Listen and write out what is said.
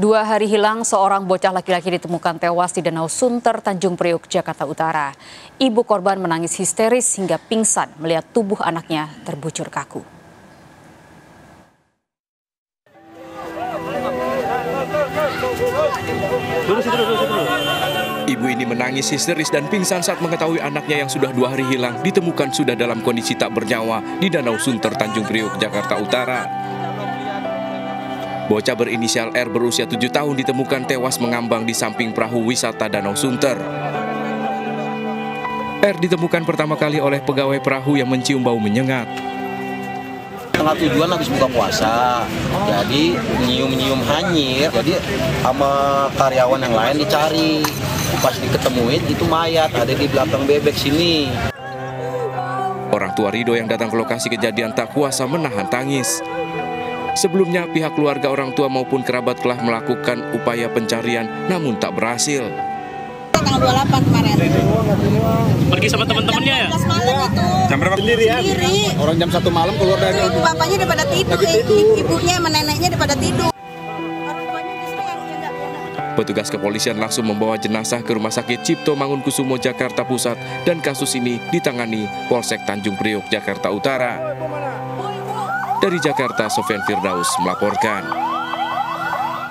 Dua hari hilang, seorang bocah laki-laki ditemukan tewas di Danau Sunter, Tanjung Priok, Jakarta Utara. Ibu korban menangis histeris hingga pingsan melihat tubuh anaknya terbujur kaku. Ibu ini menangis histeris dan pingsan saat mengetahui anaknya yang sudah dua hari hilang ditemukan sudah dalam kondisi tak bernyawa di Danau Sunter, Tanjung Priok, Jakarta Utara. Bocah berinisial R berusia tujuh tahun ditemukan tewas mengambang di samping perahu wisata Danau Sunter. R ditemukan pertama kali oleh pegawai perahu yang mencium bau menyengat. Tengah tujuan habis buka puasa, jadi nyium-nyium hanyir, jadi sama karyawan yang lain dicari. Pas diketemuin itu mayat, ada di belakang bebek sini. Orang tua Rido yang datang ke lokasi kejadian tak kuasa menahan tangis. Sebelumnya pihak keluarga orang tua maupun kerabat telah melakukan upaya pencarian namun tak berhasil. Tanggal 28 kemarin. Pergi sama teman-temannya ya? 12 malam itu. Jam berapa? Sendirian. Sendiri. Orang jam satu malam keluar dari Ibu bapaknya daripada tidur, eh, ibunya sama neneknya daripada tidur. Petugas kepolisian langsung membawa jenazah ke Rumah Sakit Cipto Mangunkusumo Jakarta Pusat dan kasus ini ditangani Polsek Tanjung Priok Jakarta Utara. Dari Jakarta, Sofian Firdaus melaporkan.